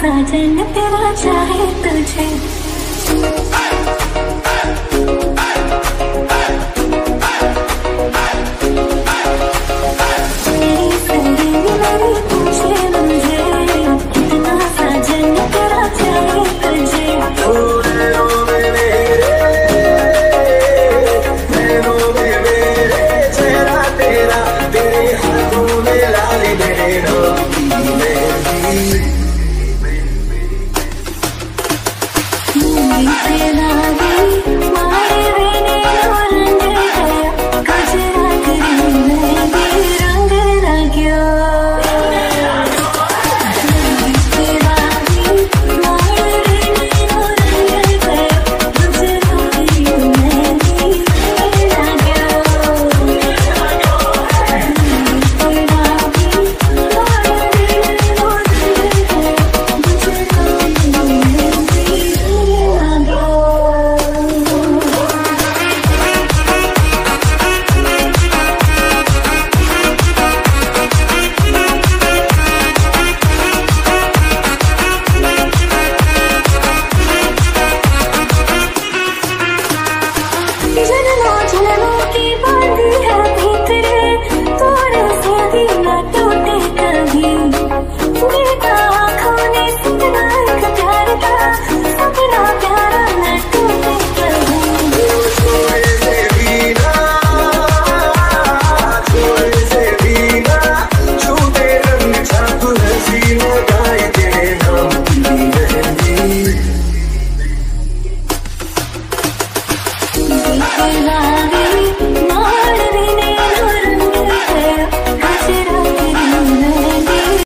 साजन तेरा चाहे तुझे।